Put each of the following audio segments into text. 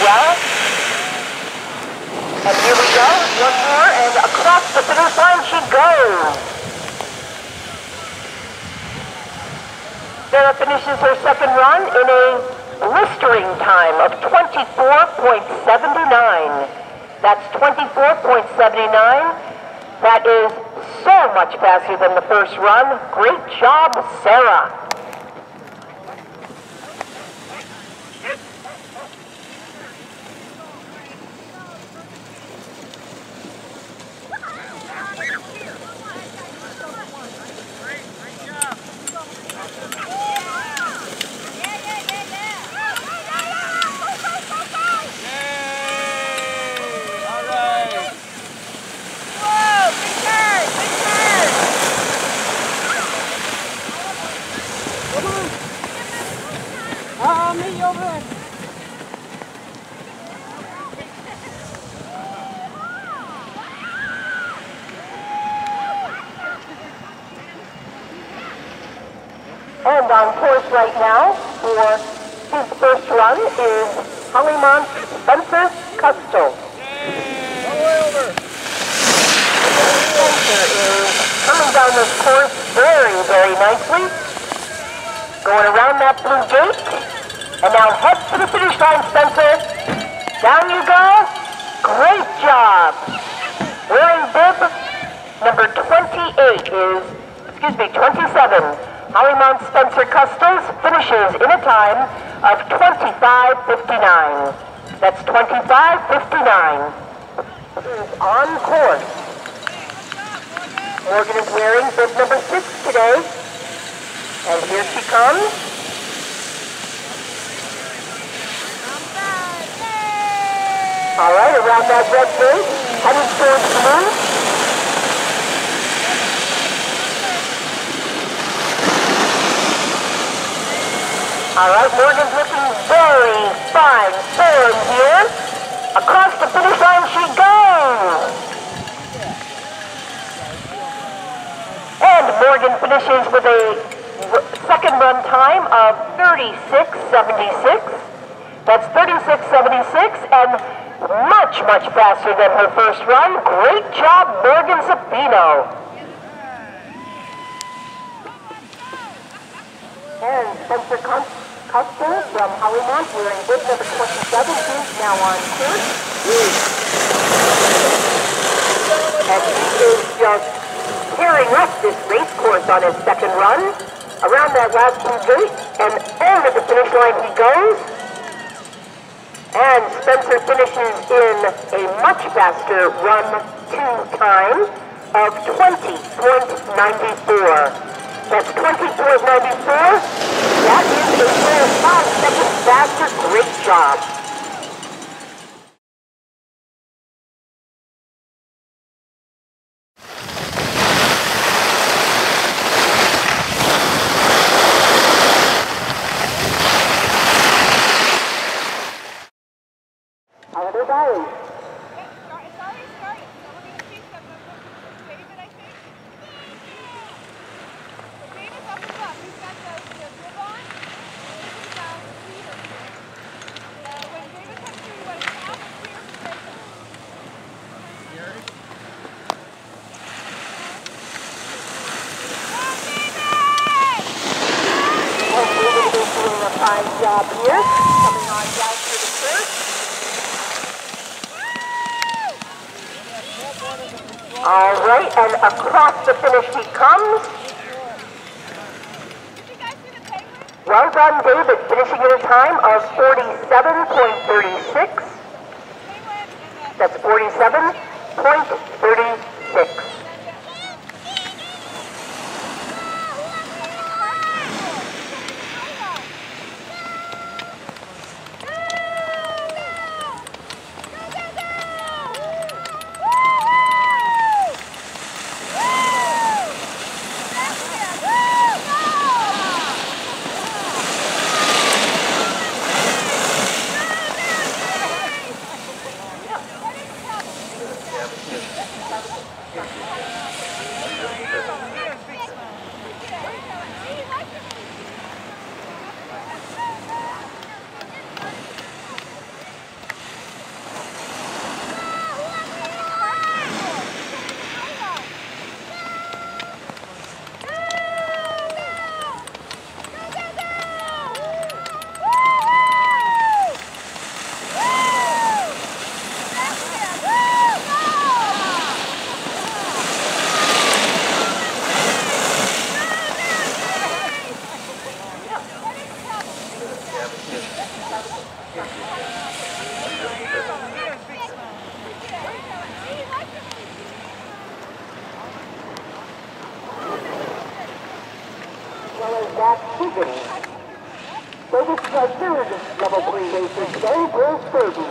well. And here we go, one more, and across the finish line she goes. Sarah finishes her second run in a blistering time of 24.79. That's 24.79. That is so much faster than the first run. Great job, Sarah. And on course right now for his first run is HoliMont Spencer Custel. Spencer is coming down this course very, very nicely. Going around that blue gate. And now head for the finish line, Spencer. Down you go. Great job. Wearing bib number 28 is, excuse me, 27. HoliMont Spencer Custels finishes in a time of 25.59. That's 25.59. Is on course. Morgan is wearing bib number six today. And here she comes. All right, around that red gate, heading towards blue. All right, Morgan's looking very fine form here. Across the finish line she goes. And Morgan finishes with a second run time of 36.76. That's 36.76 and much, much faster than her first run. Great job, Morgan Zaffino. And Spencer Constance. Custer from HoliMont wearing bib number 27. He's now on course. And he is just tearing up this race course on his second run. Around that last blue gate and over the finish line he goes. And Spencer finishes in a much faster run two time of 20.94. That's 24.94. That is a full five seconds faster. Great job. across the Jack Higgins. So this is our third level three racer today, Will Spurgeon.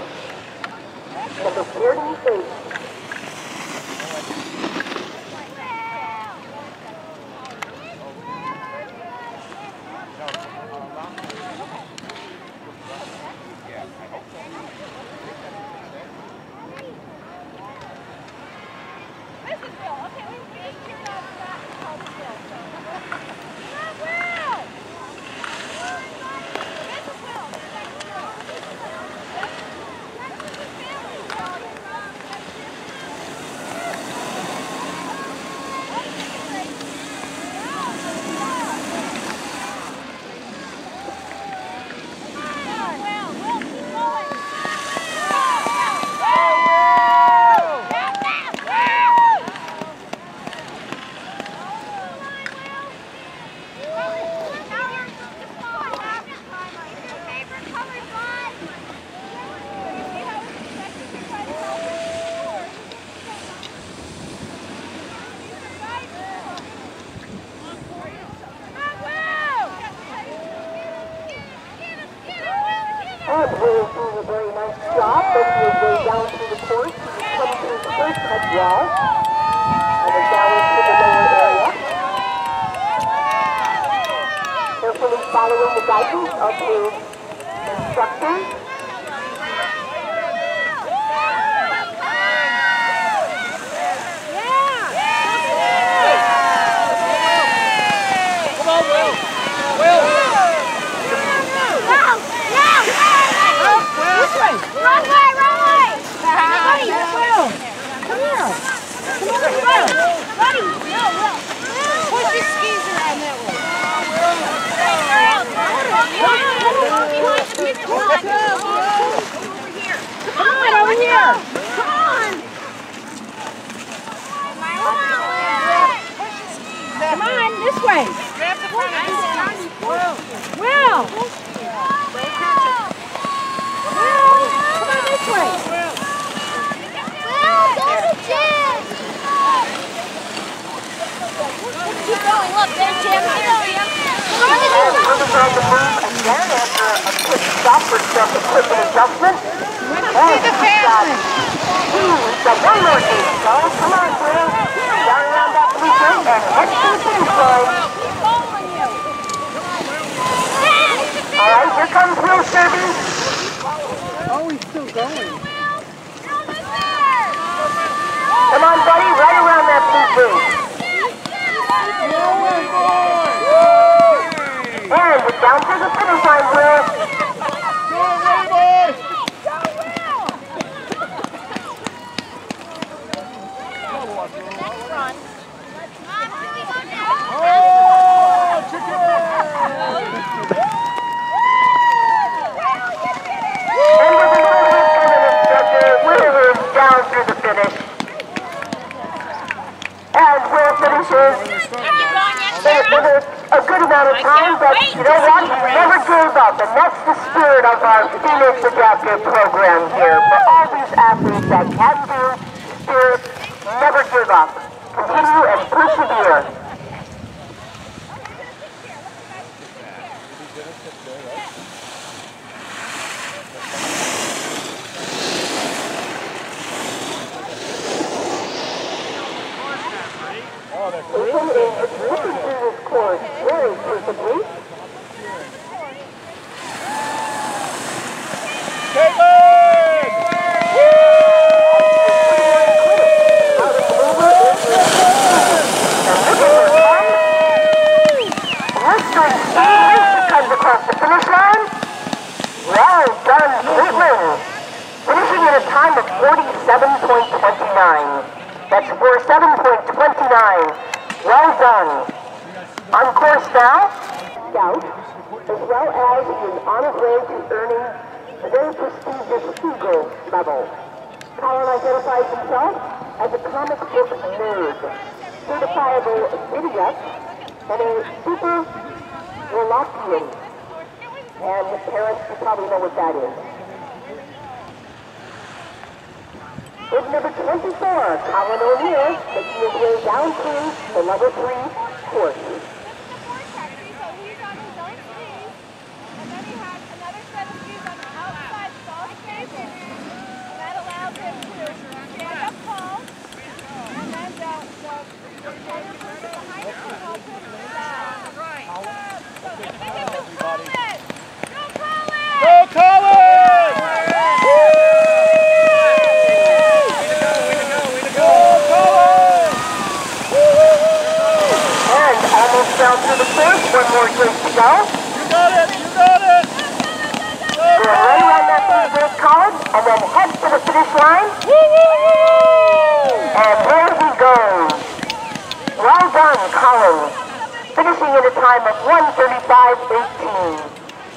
Number 48. Engineers.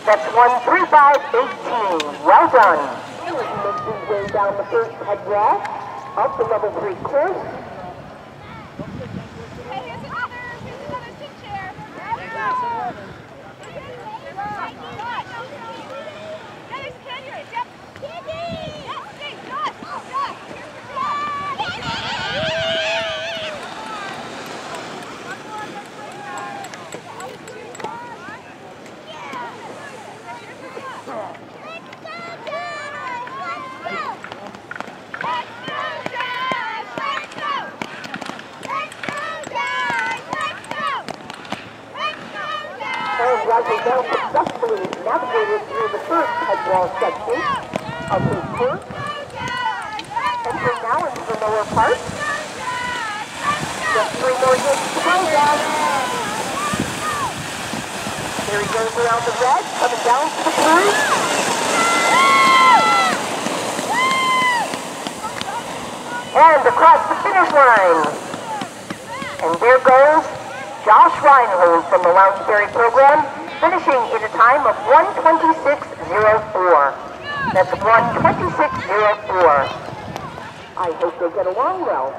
That's 135.18. Well done. Way down the first head wall, up the level 3 course. as we now successfully navigated through the headwall section of course. Entering now into the lower part. Just three more hits to he goes around the red, coming down to the blue. And across the finish line. And there goes Josh Reinhold from the Lounsbury program finishing in a time of 126.04. That's 126.04. I hope they get along well.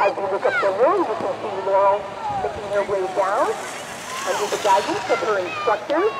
As you look up the room, you can see Laurel making her way down under the guidance of her instructors.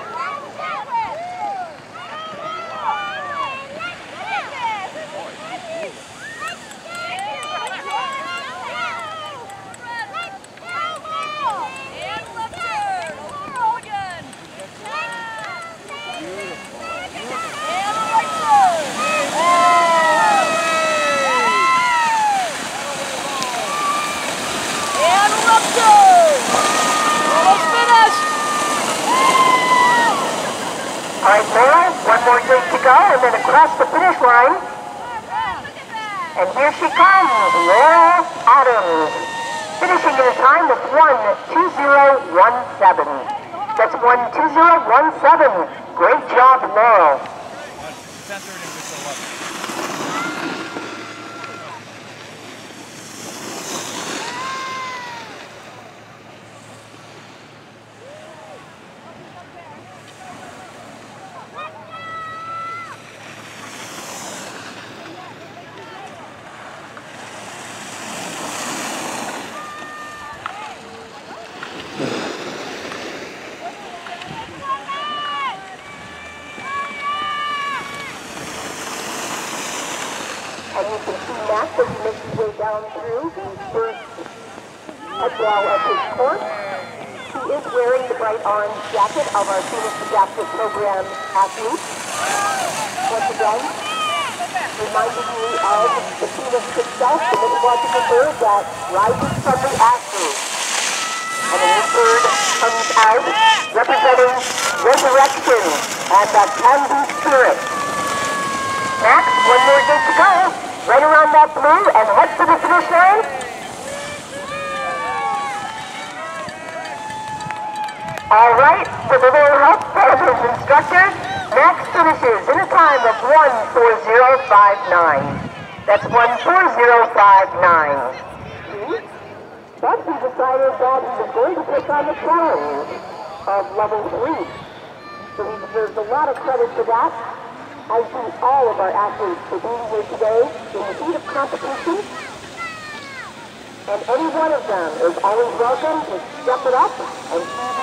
All right, Laura, one more drink to go, and then across the finish line. And here she comes, Laura Adams, finishing in a time of 1.2017. That's 1.2017. Great job, Laurel. And you can see Max as he makes his way down through the first headwall of his course. He is wearing the bright orange jacket of our Phoenix Adaptive Athlete. Once again, reminding me of the Phoenix itself, the mythological bird that rises from the ashes. And a new bird comes out representing resurrection and the can-do spirit. Max, one more day to go right around that blue and head to the finish line. All right, with a little help from his instructor, Max finishes in a time of 14059. That's 14059. But he decided that he was going to take on the challenge of level 3. So he deserves a lot of credit for that. I thank all of our athletes for being here today in the heat of competition. And any one of them is always welcome to step it up and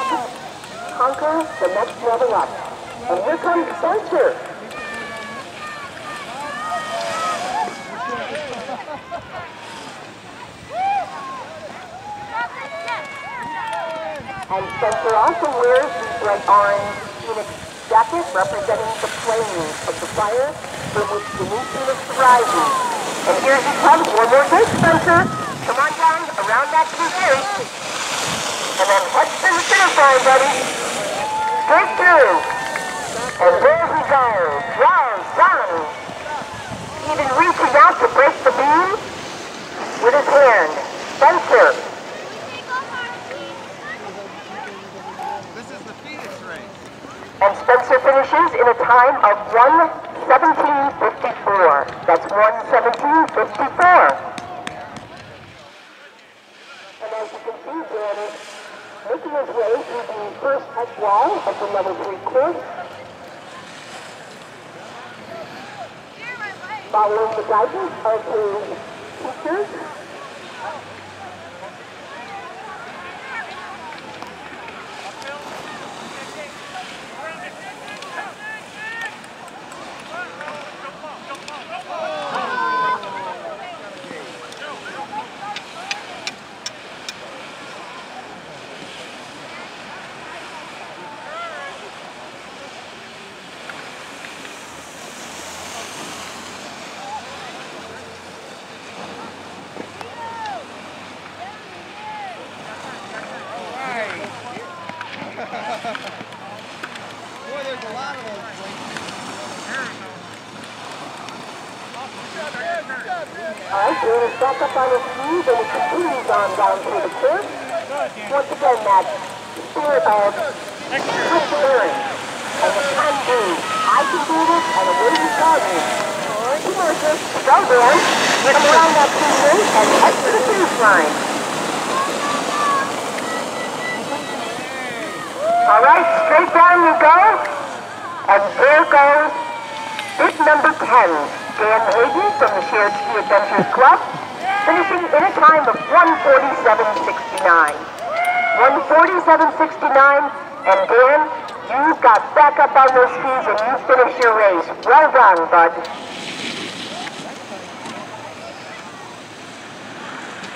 conquer the next level up. And here comes Spencer. And Spencer also wears the bright orange Phoenix jacket representing the flames of the fire from which the new Phoenix rises. And here he comes, one more gate, Spencer. Come on down around that blue And then head to the finish line, buddy. Straight through. And there he goes. Wow, son. Even reaching out to break the beam with his hand. Spencer. This is the Phoenix race. And Spencer finishes in a time of 117.54. That's 117.54. And as you can see, Dan is making his way through the first head wall of the level 3 course. Following the guidance of his teachers. Boy, there's a lot of those places. All right, Dan is back up on his feet and he continues on down through the course. Once again, that spirit of perseverance and the can do. I can do this and away you go. Two more just to go, Dan. Come around that blue gate and head to the finish line. All right, straight down you go. And there goes big number 10, Dan Hayden from the Shared Ski Adventures Club, finishing in a time of 147.69. 147.69, and Dan, you got back up on those skis and you finished your race. Well done, bud.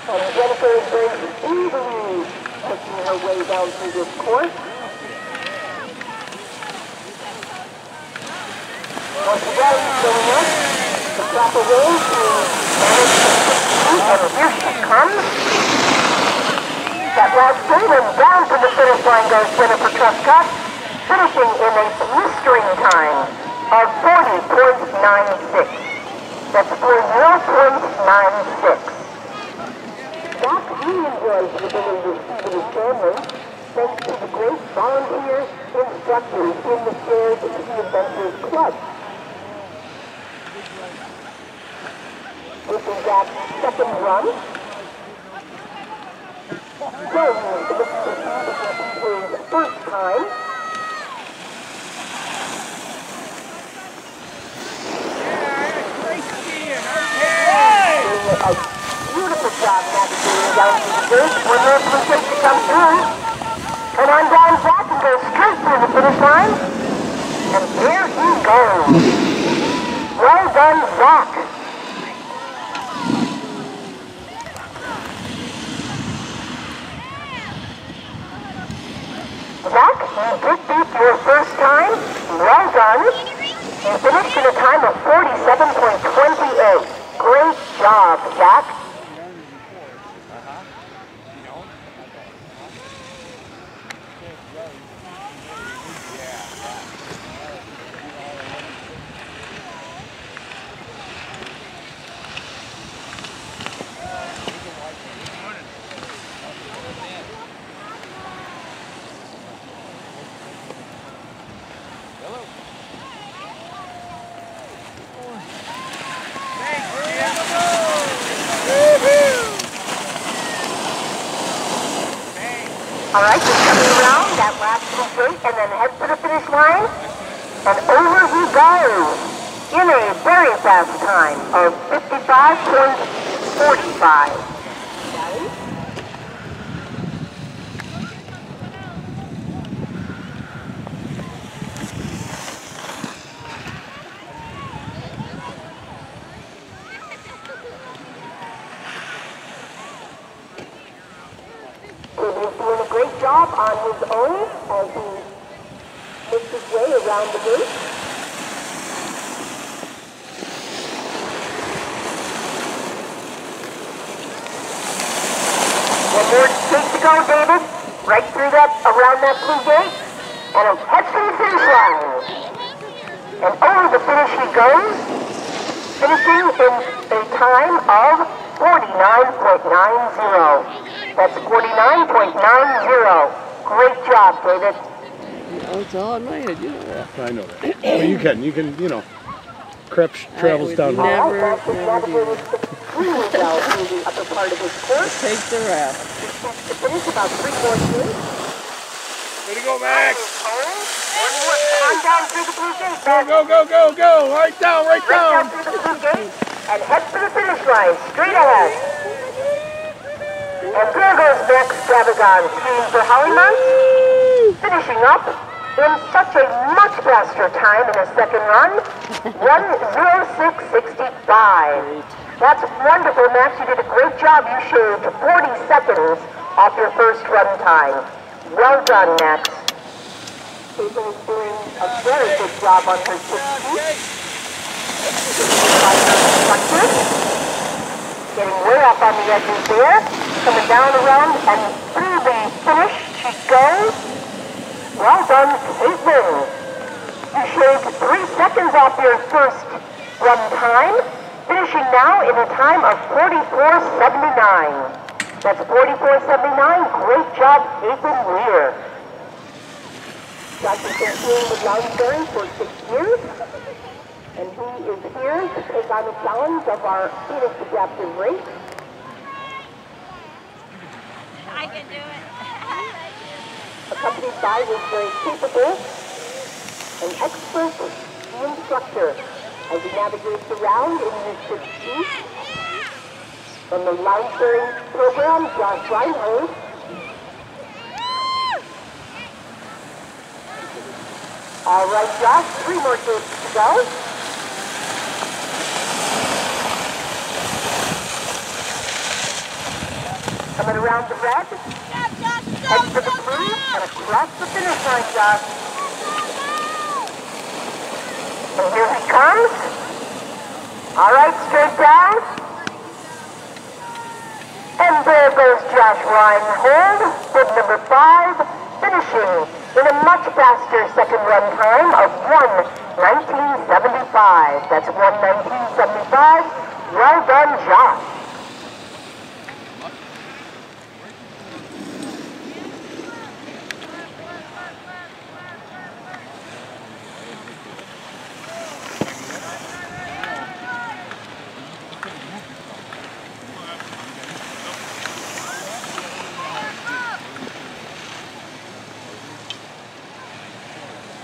And Jennifer is very easily pushing her way down through this course. Once again, going up, the proper way to manage the and here she comes. That last straight and down to the finish line goes Jennifer Truscott, finishing in a blistering time of 40.96. That's 40.96. That really enjoys the see with his family, thanks to the great volunteer instructors in the Shared Ski Adventures Club. This is that second run. This is his first time. Doing a beautiful job navigating down through the dirt. One appreciate to come through. Come on down, Zach, and go straight through the finish line. And there he goes. Well done, Zach. Zach, you did beat your first time. Well done. You finished in a time of 47.28. Great job, Zach. Job on his own as he makes his way around the gate. One more gate to go, David. Right through that, around that blue gate. And heads for the finish line. And over the finish he goes, finishing in a time of 49.90. That's 49.90. Great job, David. Oh, it's all in my head, you know that. I know that. Well, you can. You can, you know. Krebs travels would downhill. never- All right, that's never do navigated extremely well through the upper part of his course. Take the rap. To finish about three more. Way to go, Max! One more. Come on down through the blue gate, Go, go, go, go, go! Right down, right Right down down! through the blue gate and head for the finish line, straight ahead. And there goes Max Gavigan, team for HoliMont, finishing up in such a much faster time in his second run, 106.65. That's wonderful, Max. You did a great job. You shaved 40 seconds off your first run time. Well done, Max. Caitlin is doing a very good job on her 60. Getting way up on the edges there. Coming down around and through the finish she goes. Well done, Caitlin. You shaved three seconds off your first run time, finishing now in a time of 44.79. That's 44.79. Great job, Caitlin Weir. Dr. Christine with Lounsbury for six years. And he is here to take on the challenge of our Phoenix Adaptive Race. I can do it. accompanied by his very capable and expert instructor as he navigates around in his six seat. From the Lounsbury program, Josh Reinhold. All right, Josh, three more gates to go. Coming around the red. Head for the blue and across the finish line, Josh. And here he comes. All right, straight down. And there goes Josh Ryan, Reinhold with number five, finishing in a much faster second run time of 1.1975. That's 1.1975. Well done, Josh.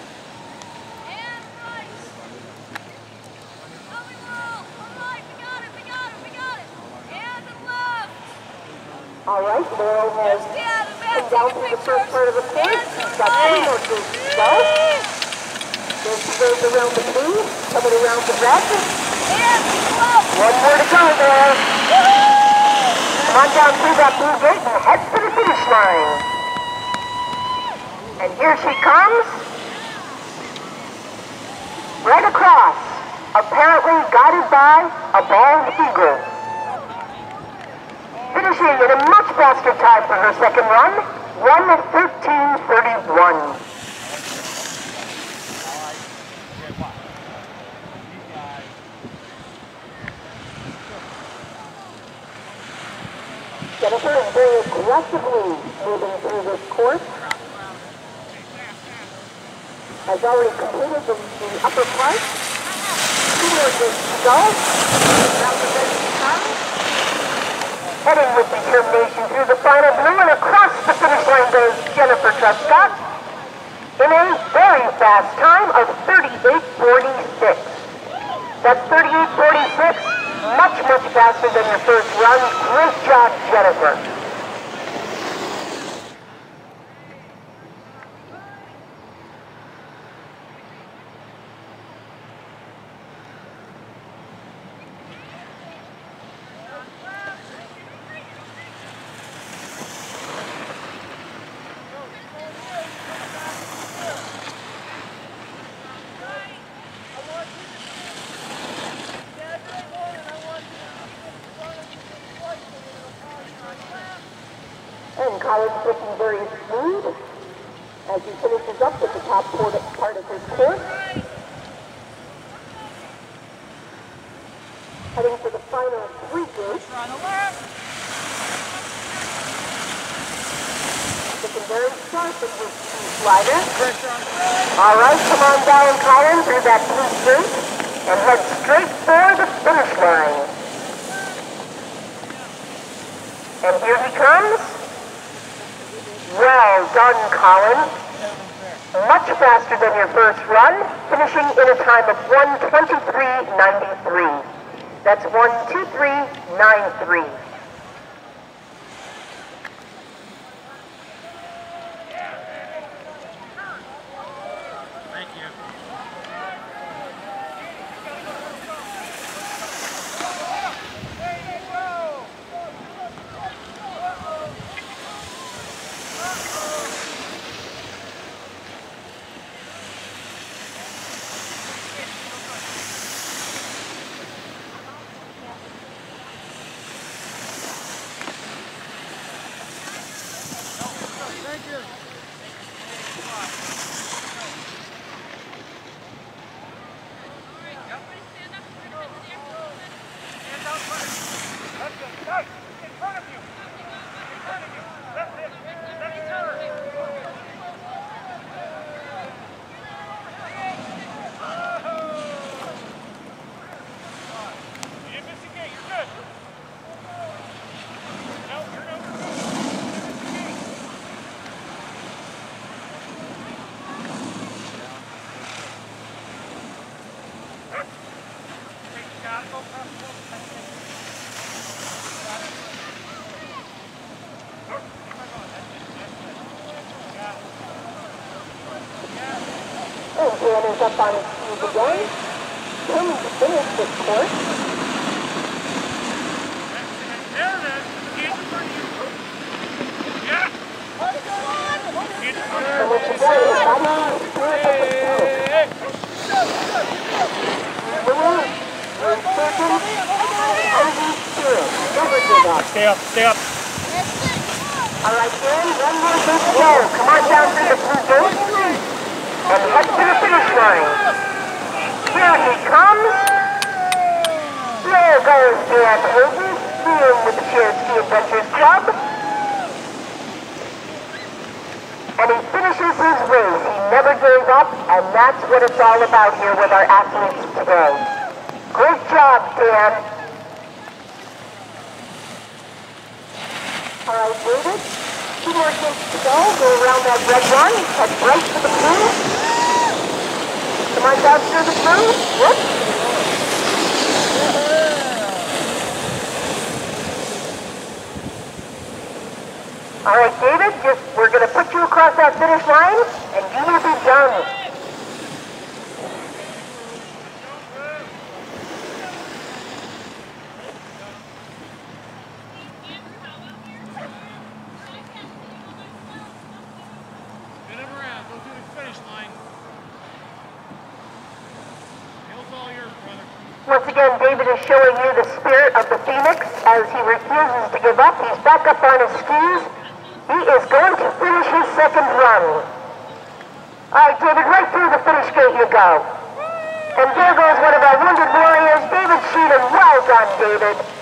And right. Oh, we roll. All right, we got it, we got it, we got it. And to the left. All right, Laurel has Yeah, the man, come down take a through the picture. first part of the course. He's got three more gates to go. There she goes around the blue, coming around the red. And close. One more to go there. Come on down through that blue gate and head for the finish line. And here she comes. Right across, apparently guided by a bald eagle. Finishing in a much faster time for her second run, 113.31. Jennifer is very aggressively moving through this course. Has already completed the, the upper part. Two more to go. Heading with determination through the final blue and across the finish line goes Jennifer Truscott. in a very fast time of 38.46. That's 38.46, much, much faster than your first run. Great job, Jennifer. And Colin's looking very smooth as he finishes up with the top part part of his course. Heading for the final three groups. Looking very sharp in his two slider. All right, come on down, Colin, through that blue gate and head straight for the finish line. And here he comes. Well done, Colin. Much faster than your first run, finishing in a time of 123.93. That's 123.93. And up on feet again. Coming to finish this course. The. Stay up, stay up. All right, Dan, one more thing to go. Come on down through the blue gate and head to the finish line. Here he comes. There goes Dan Hayden, skiing with the Shared Ski Adventures Club. And he finishes his race. He never gave up, and that's what it's all about here with our athletes today. Great job, Dan. All right, David. Two more gates to go. Go around that red one. Head right to the blue. Come on down through the blue. Whoop. All right, David. Just we're going to put you across that finish line, and you will be done. Get him around. Go through the finish line. Hill's all yours, brother. Once again, David is showing you the spirit of the Phoenix as he refuses to give up. He's back up on his skis. He is going to finish his second run. All right, David, right through the finish gate you go. And there goes one of our wounded warriors, David Sheehan. Well done, David.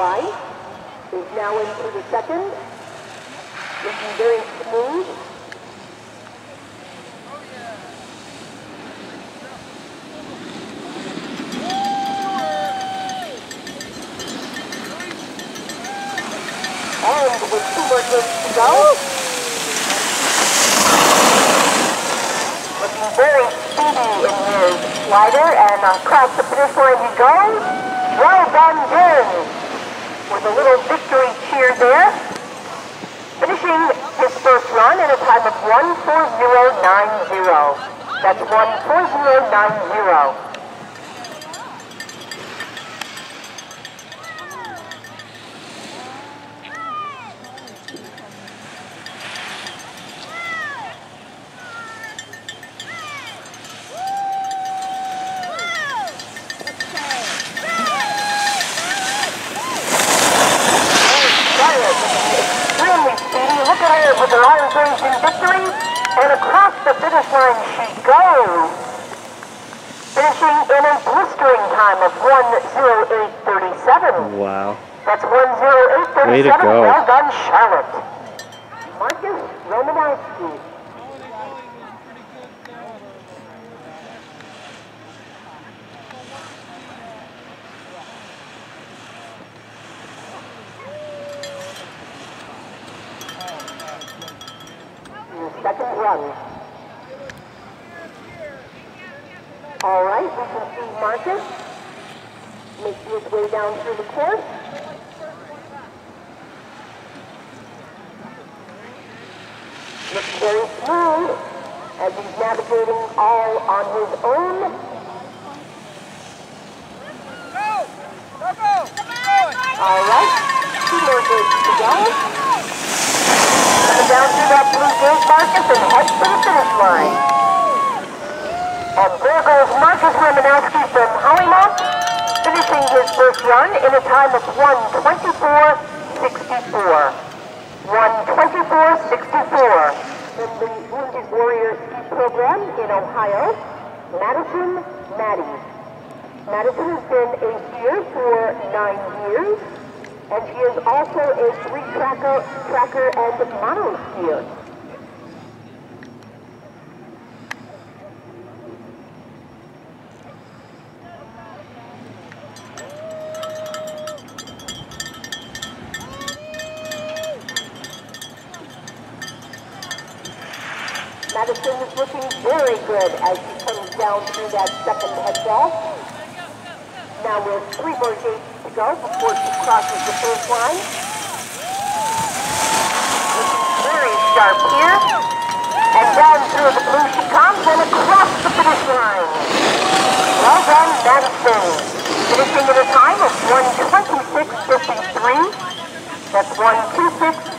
Line. Is now into the second. Looking very smooth. And with two more gates to go, looking very speedy in his slider, and across the finish line he goes. Well done, Jim, with a little victory cheer there. Finishing his first run in a time of 14090. That's 14090. Bryant, extremely speedy. Look at her with her arms raised in victory. And across the finish line she goes. Finishing in a blistering time of 108.37. Wow. That's 108.37. Way to go. Well done, Charlotte. Marcus Romanowski. Second run. All right, we can see Marcus making his way down through the course. Looks very smooth as he's navigating all on his own. Go! Go, go! All right, two more gates to go. Coming down through that blue gate, Marcus, and head to the finish line. And there goes Marcus Romanowski from HoliMont, finishing his first run in a time of 124.64. 124.64 from the Wounded Warrior Ski Program in Ohio, Madison Maddie. Madison has been a skier for nine years, and she is also a three tracker, tracker and mono skier. Madison is looking very good as she comes down through that second head wall. Now with three more gates to go before she crosses the finish line. Very sharp here. And down through the blue she comes and across the finish line. Well done, Madison. Finishing at a time of 126.53. That's 126.53.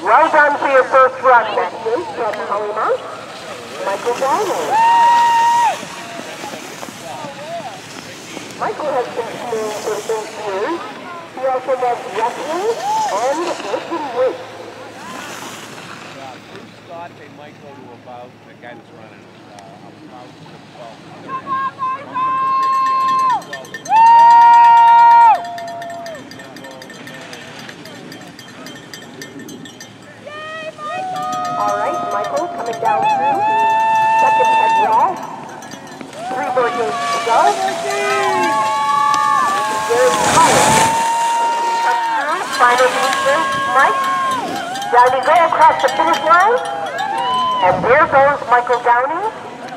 Well done for your first run, Matthew, from HoliMont. Michael Downey. Michael has been skiing for eight years. He also does wrestling and lifting weights. Might go to about, the guy running, uh, about 12. Very tight. Come through. Final movement, Mike. You go across the finish line. And there goes Michael Downey,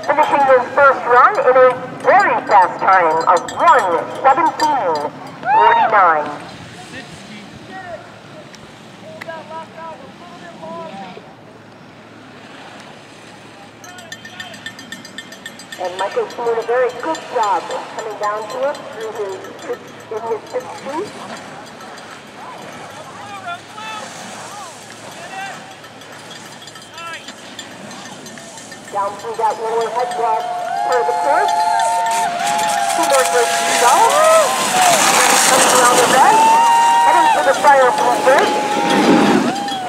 finishing his first run in a very fast time of 1:17:49. Michael's doing a very good job coming down to us through his in his sixth speed. Down through that lower head block of the course. Two more gates to go. Coming around the bend. Heading for the final blue gate.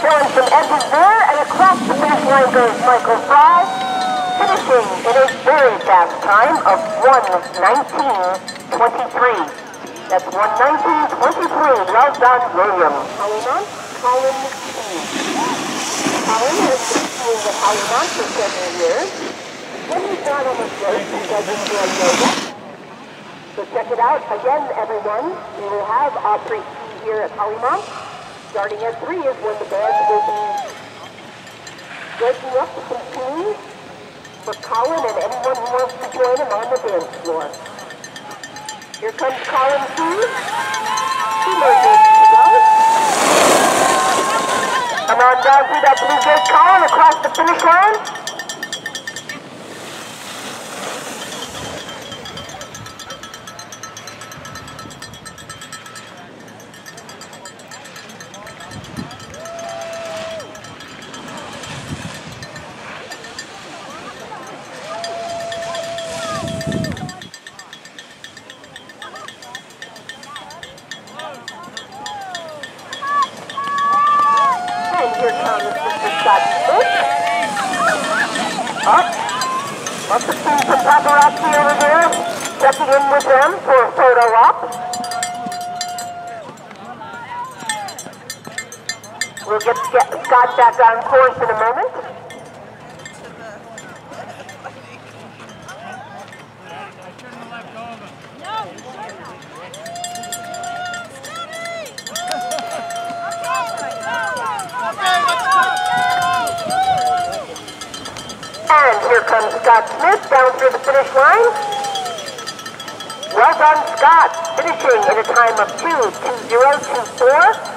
Showing some edges there, and across the finish line goes Michael Fry finishing in a very fast time of 119.23. That's 119.23. Well done, William. Colin, Colin. Colin has been skiing with HoliMont for several years. When he's not on the slope, he does enjoy yoga. So check it out. Again, everyone, we will have Aubrey ski here at HoliMont. Starting at 3 is when the band will be breaking up some tunes for Colin and anyone who wants to join him on the dance floor. Here comes Colin C. Come on down through that blue Colin, across the finish line. Back on course in a moment. And here comes Scott Smith down through the finish line. Well done, Scott. Finishing in a time of 2.2024.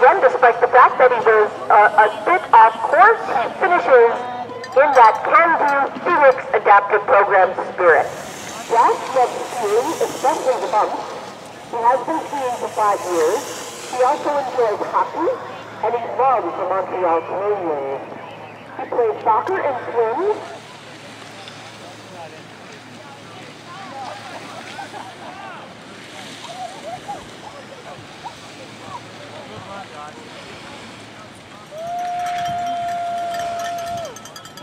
Again, despite the fact that he was uh, a bit off course, he finishes in that can-do Phoenix adaptive program spirit. Jack loves skiing, especially the bumps. He has been skiing for five years. He also enjoys hockey, and he loves the Montreal Canadiens. He plays soccer and swims.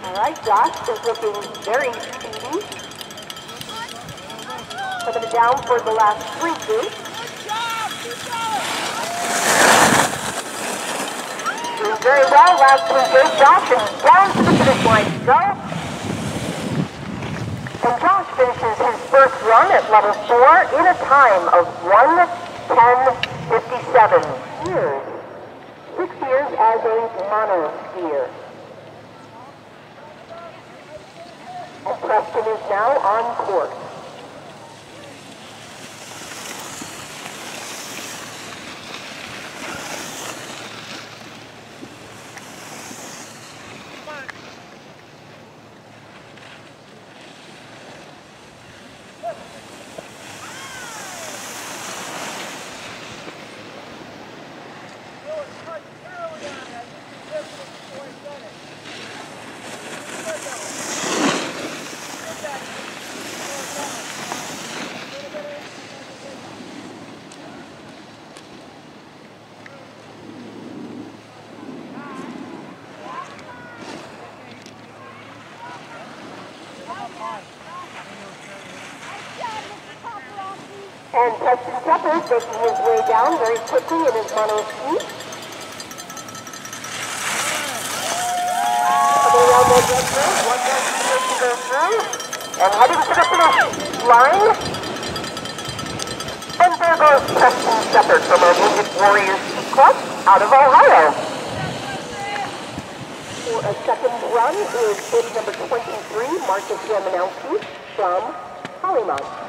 All right, Josh is looking very speedy. Coming down for the last three feet. Doing very well, last three feet. Josh is down to the finish line go. And Josh finishes his first run at level four in a time of 1:10:57 years. Six years as a mono skier. And is now on course. And Preston Shepard making his way down very quickly in his mono around to go through. And heading to the finish line. And there goes Preston Shepard from our Wounded Warriors Ski Club out of Ohio. For a second run is bid number 23, Marcus Romanowski from HoliMont.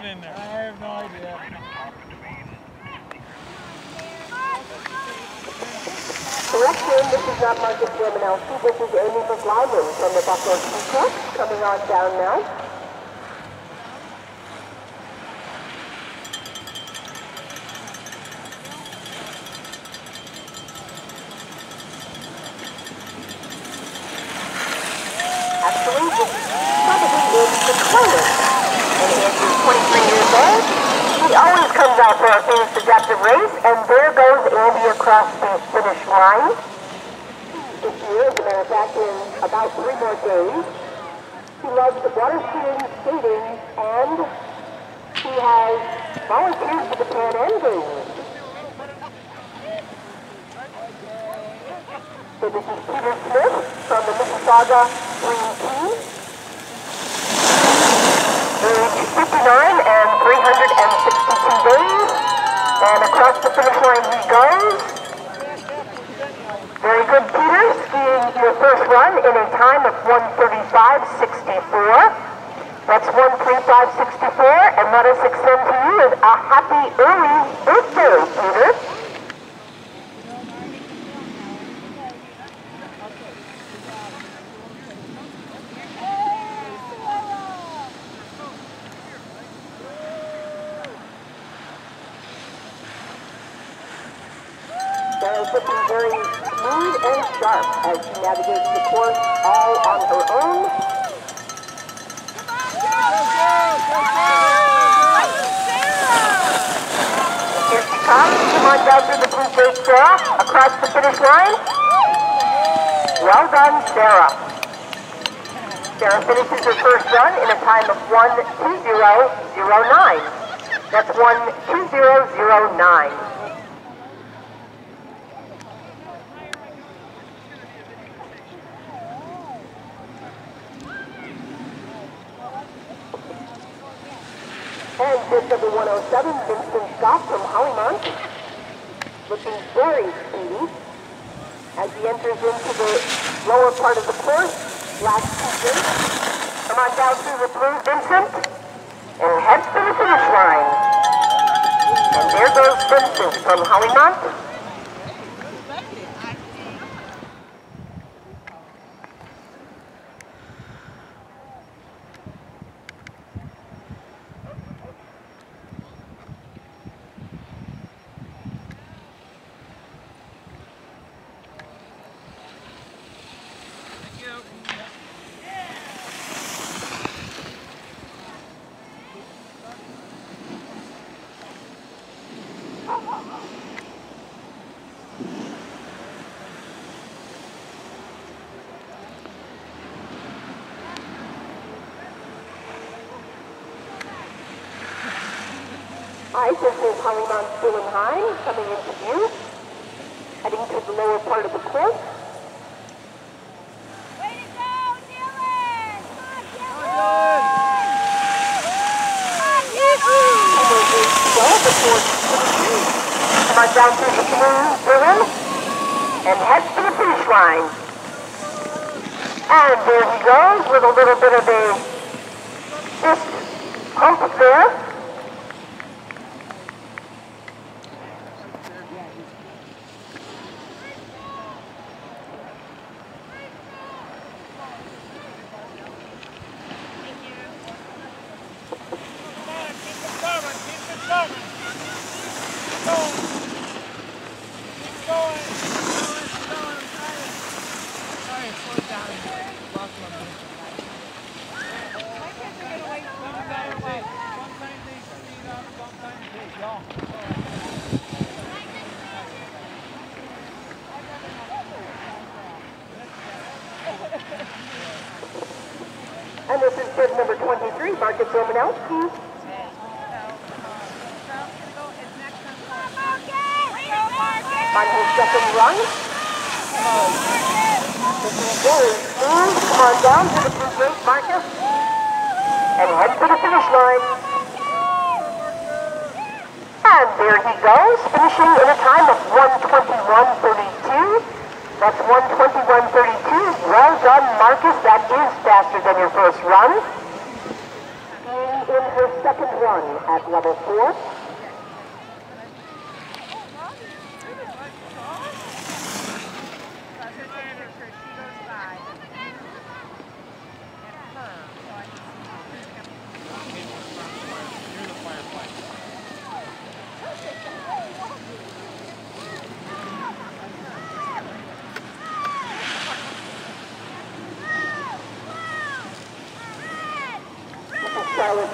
Get in there? I have no idea. Correction, this is not Marcus Romanowski. This is Amy McLaughlin from the Buffalo Ski Club coming on down now. Actually, this is probably in the color. and Andrew's 23 years old. He always comes out for our famous adaptive race, and there goes Andy across the finish line. This year, as a matter of fact, in about three more days. He loves the water skiing, skating, and he has volunteered for the Pan Am Games. So this is Peter Smith from the Mississauga Green Team. Age 59 and 362 days. And across the finish line he goes. Very good, Peter. Skiing your first run in a time of 135.64. That's 135.64. And let us extend to you a happy early birthday, Peter. Smooth and sharp as she navigates the course all on her own. Here she comes. Come on down through the blue gate, Sarah. Across the finish line. Well done, Sarah. Sarah finishes her first run in a time of 1:20:09. That's 1:20:09. And bid 107, Vincent Scott from HoliMont. Looking very speedy as he enters into the lower part of the course. Last two. Come on down through the blue, Vincent, and head for the finish line. And there goes Vincent from HoliMont. Hi, this is HoliMont Stullenheim coming into view, heading to the lower part of the course. Way to go, Dylan! Come on, Dylan! And there's a 12 before finishing. Down through the blue ribbon and head for the finish line. And there he goes with a little bit of a fist hump oh, there.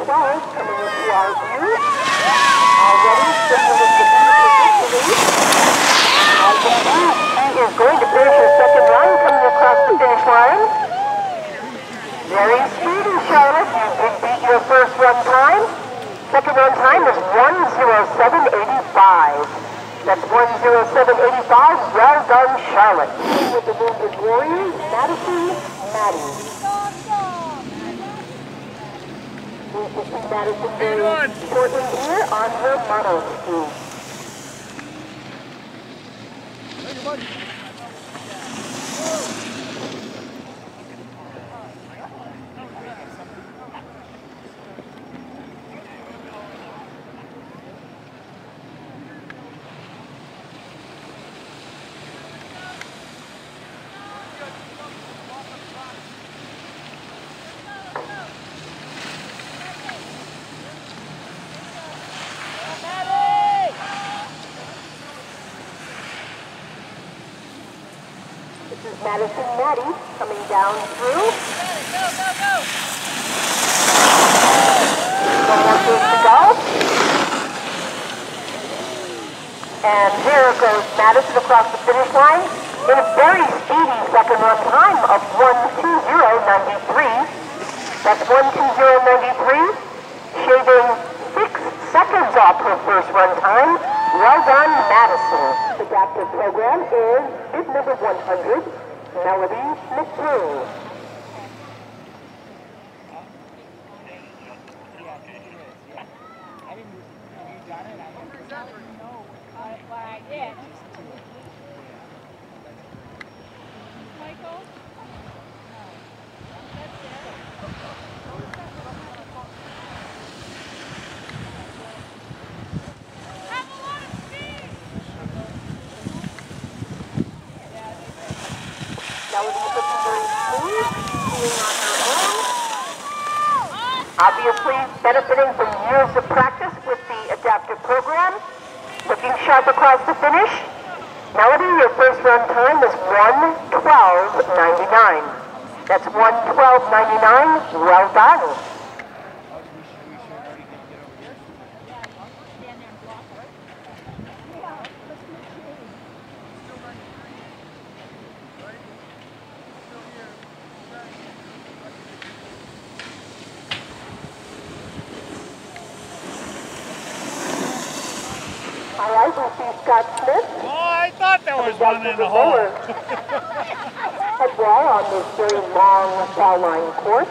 Falls coming into our view. Already sticking with the victory. I believe he is going to finish his second run coming across the finish line. Very speedy, Charlotte. You did beat your first run time. Second run time is 107.85. That's 107.85. Well done, Charlotte. With the Wounded Warriors, Madison Maddie. See Madison very shortly here on her model ski. This is Madison Maddie coming down through. One more gate to go. And there goes Madison across the finish line in a very speedy second run time of 120.93. That's 120.93, shaving six seconds off her first run time. Well done, Madison. The adaptive program is bid number 100, Melody McBrew. Michael? Have a lot of speed! Obviously benefiting from years of practice with the adaptive program. Looking sharp across the finish. Melody, your first run time is 112.99. That's 112.99. Well done. All right, we see Scott Smith Oh, I thought there was down one to in the the hole. lower head wall on this very long foul line course.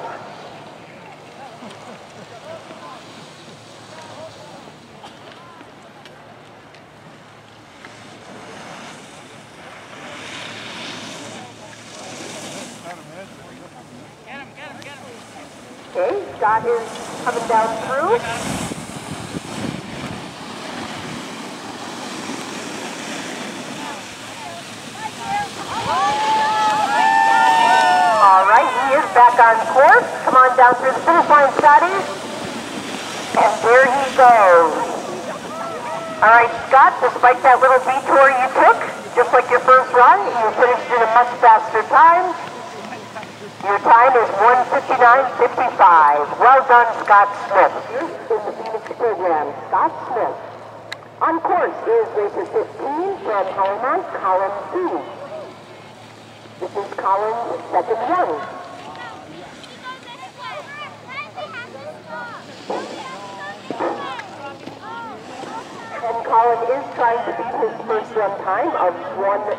Okay, Scott is coming down through. All right, he is back on course. Come on down through the finish line, Scotty. And there he goes. All right, Scott, despite that little detour you took, just like your first run, you finished in a much faster time. Your time is 159.55. Well done, Scott Smith. Is the Phoenix program. Scott Smith. On course is racer 15 from HoliMont, Colin C. This is Colin's second run. Colin is trying to beat his first run time of 108.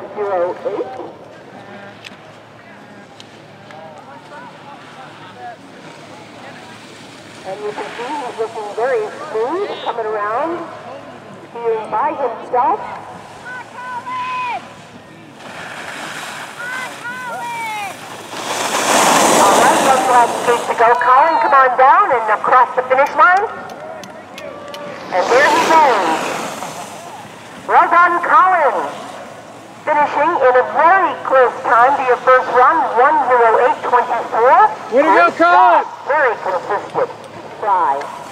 And you can see he's looking very smooth, coming around, being by himself. All right, one last straight to go. Colin, come on down and across the finish line. And there he goes. Done, Colin. Finishing in a very close time to your first run, 108.24. Way to go, Colin! Very consistent. Try.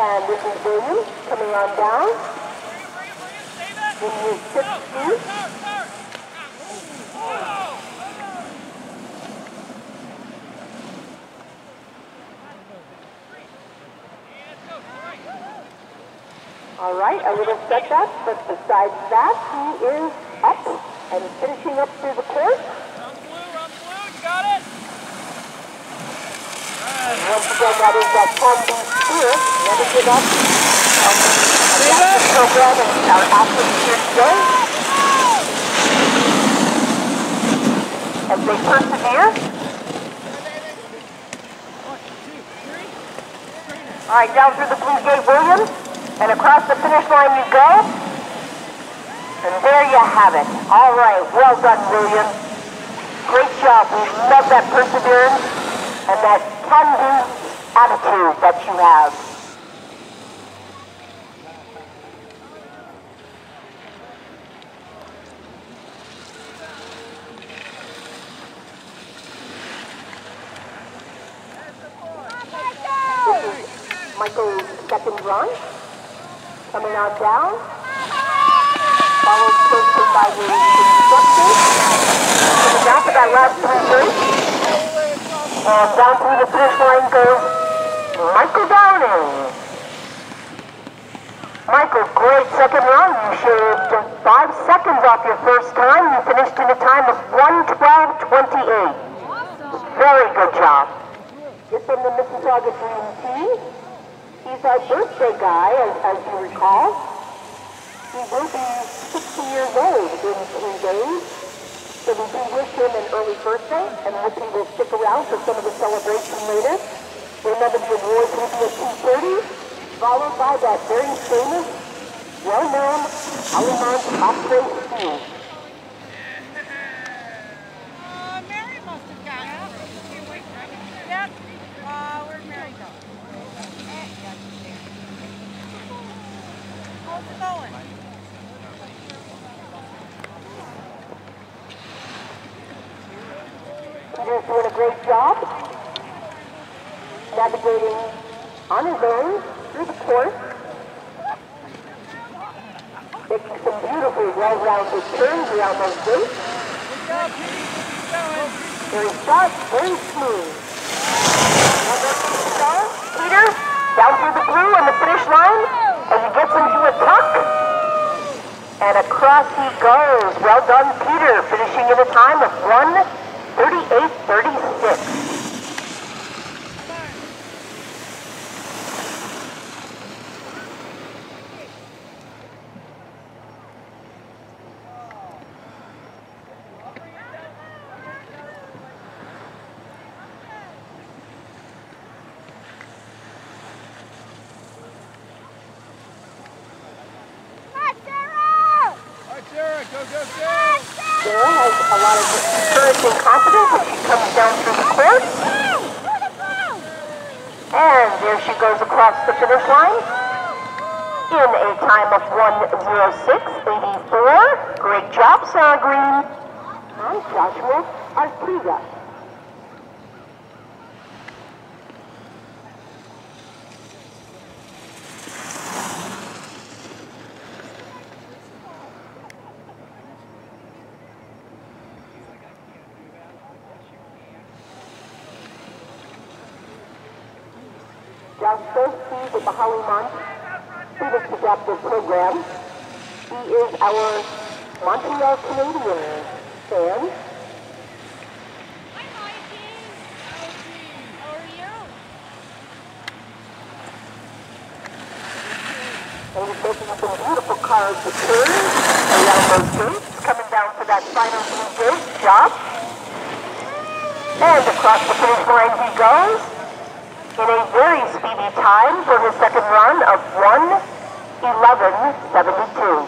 And this is Williams on down. This is sixth speed. All right, a little setback, but besides that, he is up and finishing up through the course. Run blue, run blue, you got it? Once again, that is that Palm Beach Spirit. Never give up As they persevere. All right, down through the blue gate, Williams, and across the finish line you go. And there you have it. All right, well done, Williams. Great job. We love that perseverance and that can-do attitude that you have. This is Michael's run. Coming on down. Followed closely by the instructors. Coming down for that last race. And down through the finish line goes Michael Downing. Michael, great second run. You shaved five seconds off your first time. You finished in a time of 112.28. Very good job. You're from the Mississauga Dream Team. He's our birthday guy, as, as you recall. He will be 60 years old in three days. So we do wish him an early birthday and hope he will stick around for some of the celebration later. Remember the awards will be at 2.30, followed by that very famous, well-known Alamance Osprey Stew. Uh, Mary must have gotten it. Yep. Uh, where'd Mary go? Eh, yeah, she's there. How's it going? Peter's doing a great job navigating on his own through the course, making some beautiful gates. Good job, Pete. Keep going. Very smooth. And Peter, down through the blue on the finish line as he gets into a tuck. And across he goes. Well done, Peter, finishing in a time of 138.36. Hi, Sarah! All right, Sarah, go, go, go. Sarah has a lot of courage and confidence as she comes down through the course. And there she goes across the finish line in a time of 106.84. Great job, Sarah Green. And Joshua Artiga. With the HoliMont Phoenix Adaptive Program. He is our Montreal Canadian fan. Hi, Mikey. How are you? And he's making some beautiful cars to turn around those gates, coming down for that final blue gate job. And across the finish line he goes in a very speedy time for his second run of 111.72.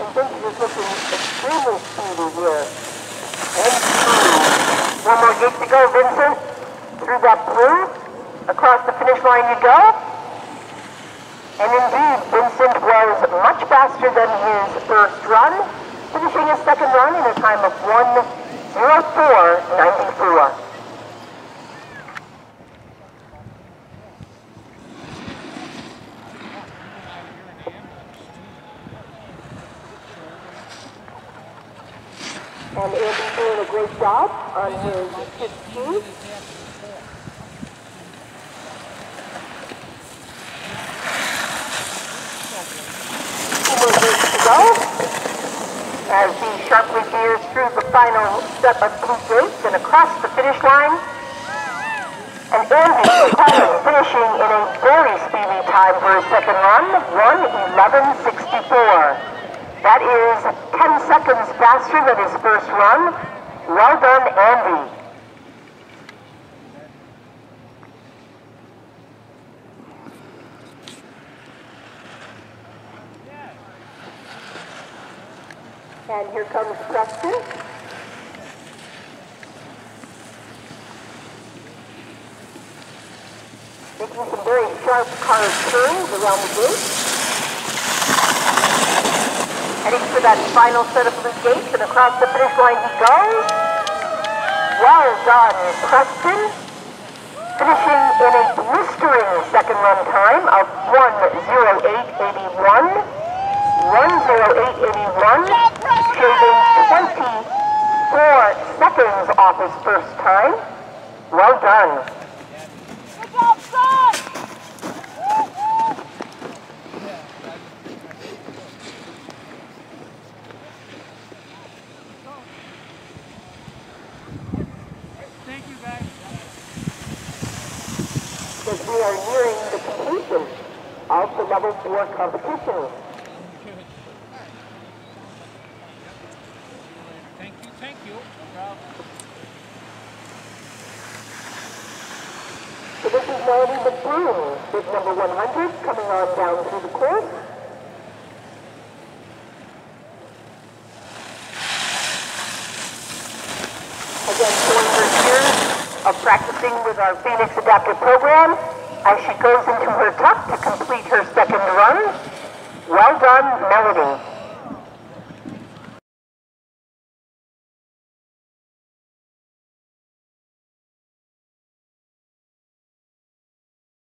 And Vincent is looking extremely speedy here. And through. One more gate to go, Vincent. Through that blue. across the finish line you go. And indeed, Vincent was much faster than his first run, finishing his second run in a time of 1.04.94. And Andy's doing a great job on his his skis. Two more weeks to go as he sharply gears through the final step of blue gates and across the finish line. And Andy Coleman finishing in a very speedy time for his second run, 1.11.64. That is 10 faster than his first run. Well done, Andy. And here comes Preston. Making some very sharp carved turns around the gate. Heading for that final set of blue gates and across the finish line he goes. Well done, Preston. Finishing in a blistering second run time of 108.81. 108.81, shaving 24 seconds off his first time. Well done. Good job, son! Thank you, guys. As we are nearing the completion of the level four competition. Thank you, thank you. So this is Melanie McBroom, with number 100, coming on down through the course. Again, showing her years of practicing with our Phoenix Adaptive Program as she goes into her tuck to complete her second run. Well done, Melanie.